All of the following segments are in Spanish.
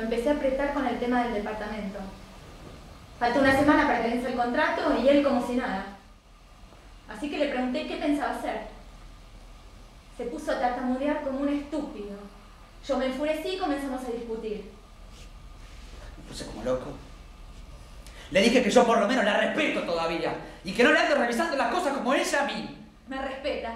Lo empecé a apretar con el tema del departamento. Falta una semana para que vence el contrato y él como si nada. Así que le pregunté qué pensaba hacer. Se puso a tartamudear como un estúpido. Yo me enfurecí y comenzamos a discutir. Me puse como loco. Le dije que yo por lo menos la respeto todavía y que no le ando revisando las cosas como ella a mí. Me respeta.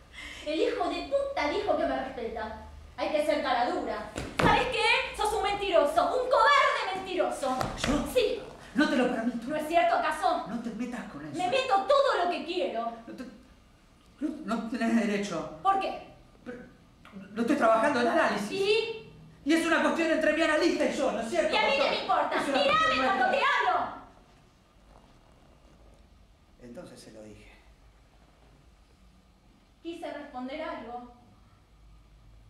El hijo de puta dijo que me respeta. Hay que ser cara dura. ¿Sabes qué? Sos un mentiroso, un cobarde mentiroso. ¿Yo? Sí. No te lo permito. ¿No es cierto acaso? No te metas con eso. Me meto todo lo que quiero. No, te- no- no tenés derecho. ¿Por qué? Pero no estoy trabajando en análisis. ¿Y? Y es una cuestión entre mi analista y yo, ¿no es cierto? ¿Y a mí qué me importa? Es una ¡Mírame cuestión cuando te hablo! Entonces se lo dije. Quise responder algo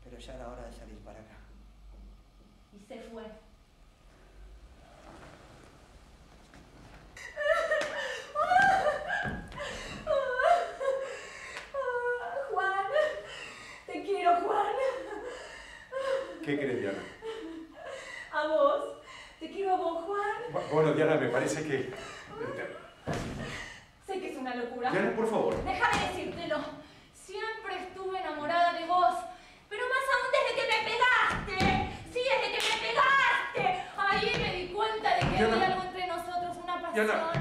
Pero ya era hora de salir para acá. Se fue. Juan, te quiero, Juan. ¿Qué crees, Diana? A vos. Te quiero a vos, Juan. Bu- Bueno, Diana, me parece que... Sé que es una locura. Diana, por favor. Déjame decírtelo. Siempre estuve enamorada de vos. Pero más aún desde que me pegaste. Sí, desde que me pegaste. Ahí me di cuenta de que Diana. había algo entre nosotros, una pasión Diana.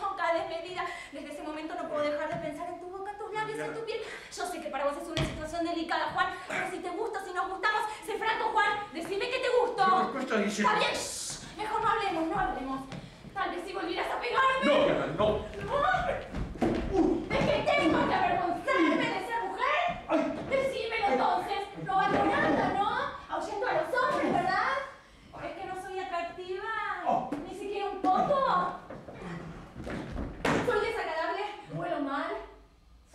loca, desmedida. Desde ese momento no puedo dejar de pensar en tu boca, en tus labios, en Diana. tu piel. Yo sé que para vos es una situación delicada, Juan. Pero si te gusta, si nos gustamos, sé franco, Juan. Decime que te gusto. No. Está bien. shh. Mejor no hablemos, no hablemos. Tal vez si volvieras a pegarme. No, Diana, no. ¿Es que tengo que avergonzarme de ser mujer? Decímelo entonces. No valgo nada, ¿no? Ahuyendo a los hombres, ¿verdad? ¿Es que no soy atractiva? ¿Ni siquiera un poco? ¿Soy desagradable? ¿Huelo mal?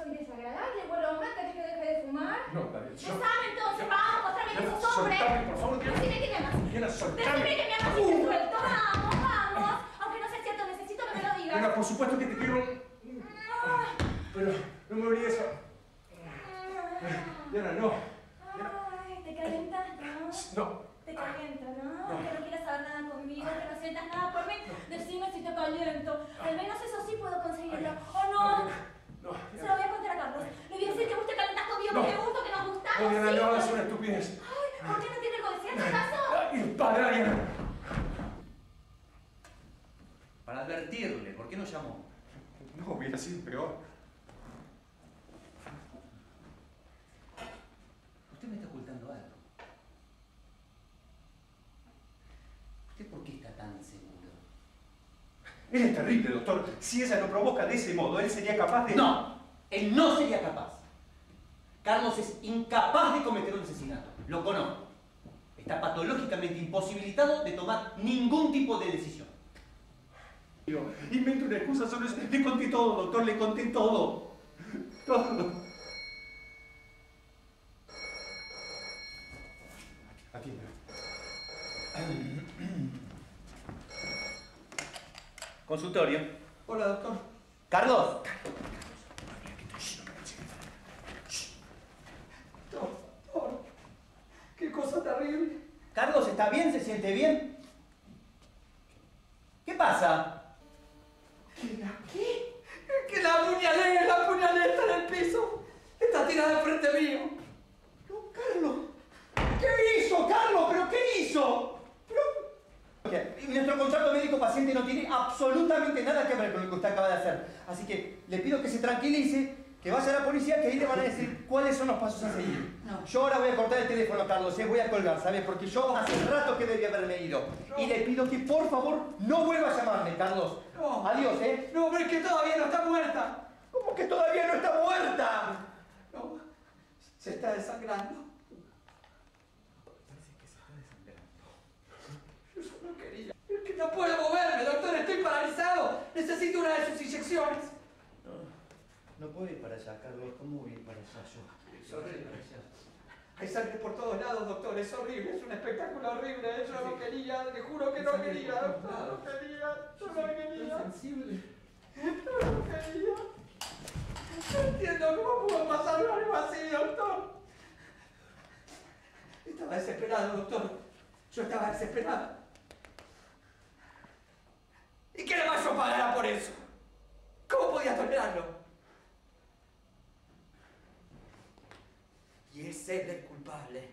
¿Soy desagradable? ¿Huelo mal? ¿Querés que deje de fumar? No, Daniel, yo... Besame entonces, vamos, mostrame que Diana, sos hombre. soltame, por favor, Diana. Soltame. Decime que me amas y te suelto. Vamos, vamos. Aunque no sea cierto, necesito que me lo digas. Diana, por supuesto que te quiero... Pero no me obligues a... Diana, no. Ay, ¿te calienta? ¿No? No. Te calienta, ¿no? Que no quieras saber nada conmigo, que no sientas nada por mí. Decime si te caliento. Al menos eso sí puedo conseguirlo. ¿O no? No, Se lo voy a contar a Carlos. Le voy a decir que vos te calentas conmigo, No. que te gusto, que nos gustamos. no, Diana, ¿sí? no hagas una estupidez. Ay, ¿por qué no tiene algo de cierto acaso? Ay, para, Diana. Para advertirle, ¿por qué no llamó? No, hubiera sido peor. Usted me está ocultando algo. ¿Usted por qué está tan seguro? Él es terrible, doctor. Si ella lo provoca de ese modo, él sería capaz de... No, él no sería capaz. Carlos es incapaz de cometer un asesinato. Lo conozco. Está patológicamente imposibilitado de tomar ningún tipo de decisión. Invento una excusa solo eso. Le conté todo, doctor, le conté todo. Todo. Atienda. Consultorio. Hola, doctor. Carlos. Doctor, qué cosa terrible. Carlos, ¿está bien? ¿Se siente bien? ¿Qué pasa? ¿Qué la qué? Que la puñalé, la puñalé está en el piso. Está tirada enfrente mío. No, Carlos. ¿Qué hizo, Carlos? ¿Pero qué hizo? Pero... Ok, Nuestro contrato médico-paciente no tiene absolutamente nada que ver con lo que usted acaba de hacer. Así que le pido que se tranquilice, que vaya a la policía, que ahí le van a decir cuáles son los pasos a seguir. No. Yo ahora voy a cortar el teléfono, Carlos, ¿eh? voy a colgar, ¿sabes? Porque yo hace rato que debía haberme ido. Y le pido que por favor no vuelva a llamarme, Carlos. No. Adiós, ¿eh? No, pero es que todavía no está muerta. ¿Cómo que todavía no está muerta? No, se está desangrando. Yo solo quería. Es que no puedo moverme, doctor, estoy paralizado. Necesito una de sus inyecciones. No puedo ir para allá, Carlos. ¿Cómo voy a ir para allá yo? Es horrible. Hay sangre por todos lados, doctor, es horrible, es un espectáculo horrible. Yo no quería, le juro que no quería, doctor, no quería, yo no quería. sensible. Yo no quería. No entiendo cómo pudo pasar algo así, doctor. Estaba desesperado, doctor. Yo estaba desesperada. ¿Y qué le yo pagara por eso? ¿Cómo podía tolerarlo? Y es él el culpable.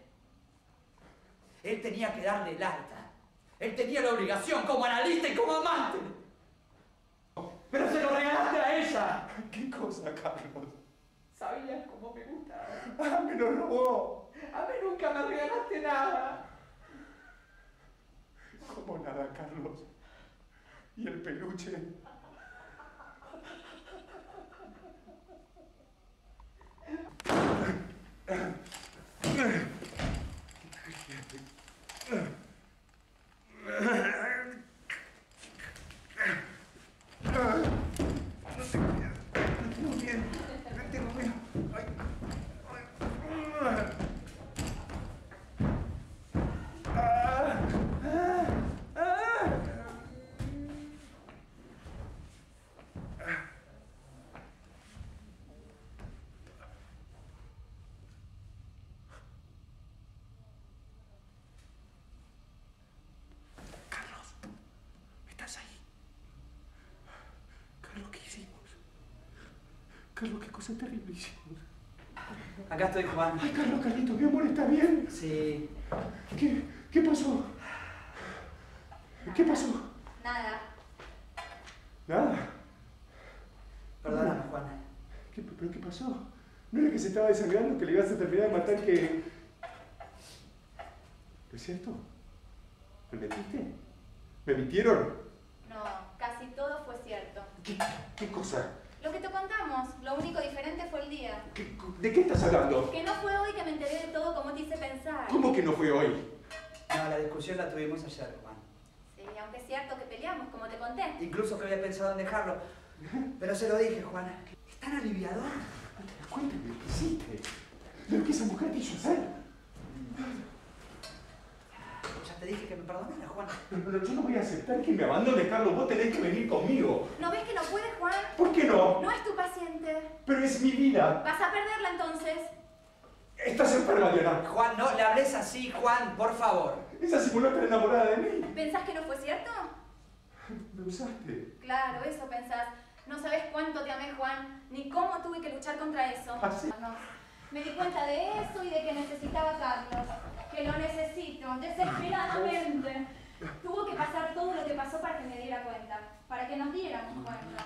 Él tenía que darle el alta. Él tenía la obligación como analista y como amante. Pero se lo regalaste a ella. ¿Qué cosa, Carlos? Sabías cómo me gustaba. Ah, me lo robó. A mí nunca me regalaste nada. ¿Cómo nada, Carlos? ¿Y el peluche? No tengo miedo, no tengo miedo, no tengo miedo. Ay, ay, ah, ah, ah. Carlos, ¿estás ahí? Carlos, ¿qué hicimos? Carlos, qué cosa terrible hicimos. Acá estoy, Juan. Ay, Carlos, Carlito, mi amor, ¿está bien? Sí. ¿Qué, qué pasó? ¿Qué pasó? Nada. Nada. Perdóname, Juan. ¿Qué, ¿Pero qué pasó? ¿No era que se estaba desangrando que le ibas a terminar de matar que... ¿No es cierto? ¿Me metiste? ¿Me mintieron? No, casi todo fue cierto. ¿Qué, qué cosa? Lo que te contamos, lo único diferente fue el día. ¿Qué- ¿De qué estás hablando? Que no fue hoy que me enteré de todo como te hice pensar. ¿Cómo que no fue hoy? No, la discusión la tuvimos ayer, Juan. Sí, aunque es cierto que peleamos, como te conté. Incluso que había pensado en dejarlo. Pero se lo dije, Juan. Es tan aliviador. ¿No te das cuenta de lo que hiciste? ¿De lo que esa mujer quiso hacer? Ya te dije que me perdonara, Juan. Pero, yo no voy a aceptar que me abandone, Carlos. Vos tenés que venir conmigo. ¿No ves que no puedes, Juan? ¿Por qué no? No es mi vida. Vas a perderla entonces. Estás enferma, Diana. Juan, no le hables así, Juan, por favor. Esa simulacra enamorada de mí. ¿Pensás que no fue cierto? Me usaste. Claro, eso pensás. No sabes cuánto te amé, Juan, ni cómo tuve que luchar contra eso. ¿Ah, sí? No. Me di cuenta de eso y de que necesitaba a Carlos. Que lo necesito, desesperadamente. Tuvo que pasar todo lo que pasó para que me diera cuenta. Para que nos diéramos cuenta.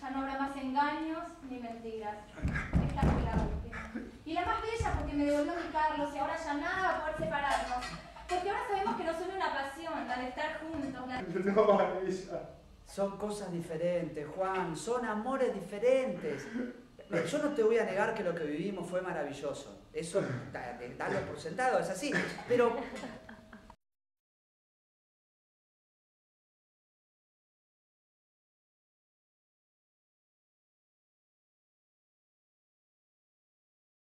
Ya no habrá más engaños ni mentiras. Esta fue la última. Y la más bella porque me devolvió mi Carlos y ahora ya nada va a poder separarnos. Porque ahora sabemos que nos une una pasión, la de estar juntos, la No, ella. Son cosas diferentes, Juan. Son amores diferentes. Yo no te voy a negar que lo que vivimos fue maravilloso. Eso, dalo por sentado, es así. Pero